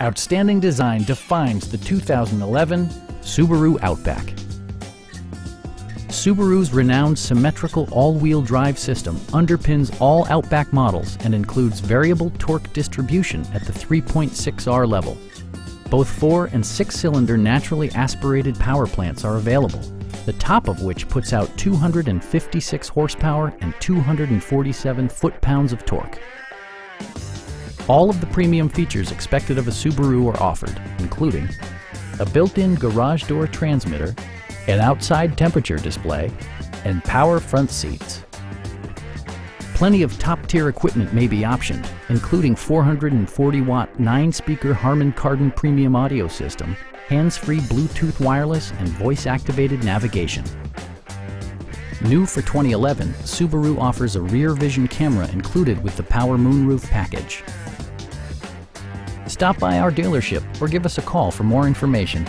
Outstanding design defines the 2011 Subaru Outback. Subaru's renowned symmetrical all-wheel drive system underpins all Outback models and includes variable torque distribution at the 3.6R level. Both four and six-cylinder naturally aspirated power plants are available, the top of which puts out 256 horsepower and 247 foot-pounds of torque. All of the premium features expected of a Subaru are offered, including a built-in garage door transmitter, an outside temperature display, and power front seats. Plenty of top-tier equipment may be optioned, including 440-watt 9-speaker Harman Kardon premium audio system, hands-free Bluetooth wireless, and voice-activated navigation. New for 2011, Subaru offers a rear vision camera included with the power moonroof package. Stop by our dealership or give us a call for more information.